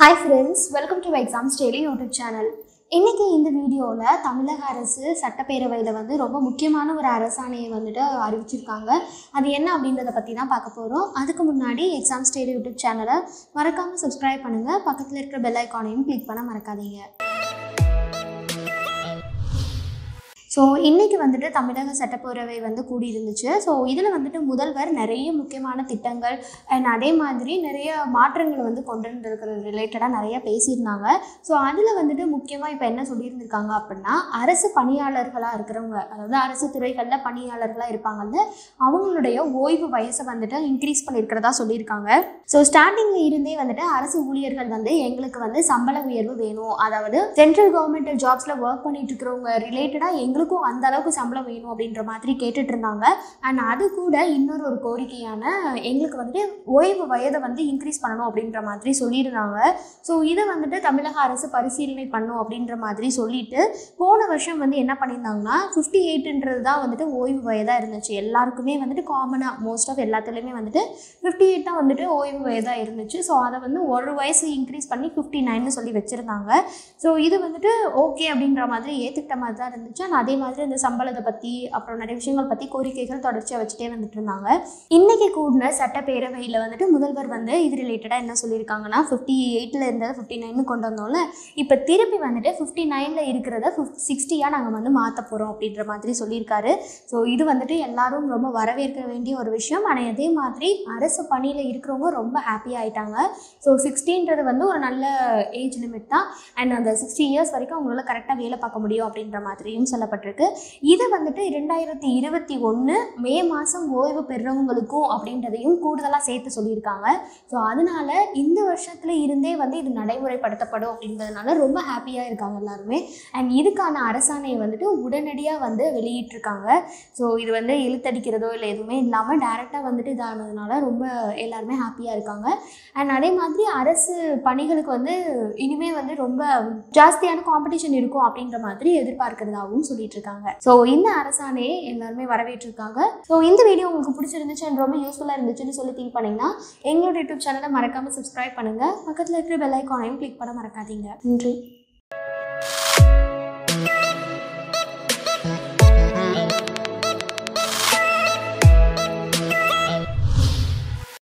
Hi friends welcome to exams daily YouTube channel இன்றைக்கி இந்த வீடியோவில் தமிழக அரசு சட்டப்பேரவையில் வந்து ரொம்ப முக்கியமான ஒரு அரசாணையை வந்துட்டு அறிவிச்சிருக்காங்க. அது என்ன அப்படின்றத பற்றி தான் பார்க்க போகிறோம் அதுக்கு முன்னாடி எக்ஸாம்ஸ் டெய்லி யூடியூப் சேனலை மறக்காமல் சப்ஸ்கிரைப் பண்ணுங்கள் பக்கத்தில் இருக்கிற பெல் ஐக்கானையும் கிளிக் பண்ண மறக்காதீங்க. ஸோ இன்றைக்கி வந்துட்டு தமிழக சட்டப்பேரவை வந்து கூடியிருந்துச்சு. ஸோ இதில் வந்துட்டு முதல்வர் நிறைய முக்கியமான திட்டங்கள் அண்ட் அதே மாதிரி நிறைய மாற்றங்களை வந்து கொண்டு வந்திருக்கிறது ரிலேட்டடாக நிறைய பேசியிருந்தாங்க. ஸோ அதில் வந்துட்டு முக்கியமாக இப்போ என்ன சொல்லியிருந்திருக்காங்க அப்படின்னா அரசு பணியாளர்களாக இருக்கிறவங்க அதாவது அரசு துறைகளில் பணியாளர்களாக இருப்பாங்கல்ல அவங்களுடைய ஓய்வு வயசை வந்துட்டு இன்க்ரீஸ் பண்ணியிருக்கிறதா சொல்லியிருக்காங்க. ஸோ ஸ்டார்டிங்கில் இருந்தே வந்துட்டு அரசு ஊழியர்கள் வந்து எங்களுக்கு வந்து சம்பள உயர்வு வேணும். அதாவது சென்ட்ரல் கவர்மெண்ட் ஜாப்ஸில் ஒர்க் பண்ணிட்டு இருக்கிறவங்க ரிலேட்டடாக எங்களுக்கும் அந்த அளவுக்கு சம்பளம் வேணும் அப்படின்ற மாதிரி கேட்டுட்டு இருந்தாங்க. அண்ட் அது கூட இன்னொரு ஒரு கோரிக்கையான எங்களுக்கு வந்துட்டு ஓய்வு வயதை வந்து இன்க்ரீஸ் பண்ணணும் அப்படின்ற மாதிரி சொல்லியிருந்தாங்க. ஸோ இதை வந்துட்டு தமிழக அரசு பரிசீலனை பண்ணும் அப்படின்ற மாதிரி சொல்லிட்டு போன வருஷம் வந்து என்ன பண்ணியிருந்தாங்கன்னா ஃபிஃப்டி எயிட்ன்றது தான் வந்துட்டு ஓய்வு வயதாக இருந்துச்சு. எல்லாருக்குமே வந்துட்டு காமனாக மோஸ்ட் ஆஃப் எல்லாத்துலேயுமே வந்துட்டு ஃபிஃப்டி எயிட் தான் வந்துட்டு ஓய்வு வயதாக இருந்துச்சு. ஸோ அதை வந்து ஒரு வயசு இன்க்ரீஸ் பண்ணி ஃபிஃப்டி நைன்னு சொல்லி வச்சுருந்தாங்க. ஸோ இது வந்துட்டு ஓகே அப்படின்ற மாதிரி ஏற்றுக்கிட்ட மாதிரி தான் இருந்துச்சு. ஆனால் அதே அதே மாதிரி இந்த சம்பளத்தை பற்றி அப்புறம் நிறைய விஷயங்கள் பற்றி கோரிக்கைகள் தொடர்ச்சியாக வச்சுட்டே வந்துட்டு இருந்தாங்க. இன்றைக்கி கூடின சட்டப்பேரவையில் வந்துட்டு முதல்வர் வந்து இது ரிலேட்டடாக என்ன சொல்லியிருக்காங்கன்னா ஃபிஃப்டி எயிட்டில் இருந்ததை ஃபிஃப்டி நைன் கொண்டு வந்தோம்ல இப்போ திருப்பி வந்துட்டு ஃபிஃப்டி நைனில் இருக்கிறத ஃபிஃப்ட் சிக்ஸ்டியாக நாங்கள் வந்து மாற்ற போகிறோம் அப்படின்ற மாதிரி சொல்லியிருக்காரு. ஸோ இது வந்துட்டு எல்லாரும் ரொம்ப வரவேற்க வேண்டிய ஒரு விஷயம். ஆனால் அதே மாதிரி அரசு பணியில் இருக்கிறவங்க ரொம்ப ஹாப்பி ஆயிட்டாங்க. ஸோ சிக்ஸ்டின்றது வந்து ஒரு நல்ல ஏஜ் லிமிட் தான். அண்ட் அந்த சிக்ஸ்டி இயர்ஸ் வரைக்கும் அவங்களால கரெக்டாக வேலை பார்க்க முடியும் அப்படின்ற மாதிரியும் கொடுக்கப்பட்டிருக்கு. இது வந்துட்டு இரண்டாயிரத்தி இருபத்தி ஒன்று மே மாதம் ஓய்வு பெறுறவங்களுக்கும் அப்படின்றதையும் கூடுதலாக சேர்த்து சொல்லியிருக்காங்க. ஸோ அதனால இந்த வருஷத்துல இருந்தே வந்து இது நடைமுறைப்படுத்தப்படும் அப்படின்றதுனால ரொம்ப ஹாப்பியாக இருக்காங்க எல்லாருமே. அண்ட் இதுக்கான அரசாணையை வந்துட்டு உடனடியாக வந்து வெளியிட்டிருக்காங்க. ஸோ இது வந்து இழுத்தடிக்கிறதோ இல்லை எதுவுமே இல்லாமல் டேரெக்டாக வந்துட்டு இதானதுனால ரொம்ப எல்லாருமே ஹாப்பியாக இருக்காங்க. அண்ட் அதே மாதிரி அரசு பணிகளுக்கு வந்து இனிமே வந்து ரொம்ப ஜாஸ்தியான காம்படிஷன் இருக்கும் அப்படின்ற மாதிரி எதிர்பார்க்கிறதாகவும் சொல்லிட்டு இருக்காங்க ஸோ இந்த அரசாணையை எல்லாருமே வரவேற்றிருக்காங்க. ஸோ இந்த வீடியோ உங்களுக்கு பிடிச்சிருந்துச்சு அண்ட் ரொம்ப யூஸ்ஃபுல்லாக இருந்துச்சுன்னு சொல்லி திங்க் பண்ணீங்கன்னா எங்களோட யூடியூப் சேனலை மறக்காமல் சப்ஸ்கிரைப் பண்ணுங்கள் பக்கத்தில் இருக்கிற பெல் ஐக்கானையும் கிளிக் பண்ண மறக்காதீங்க. நன்றி.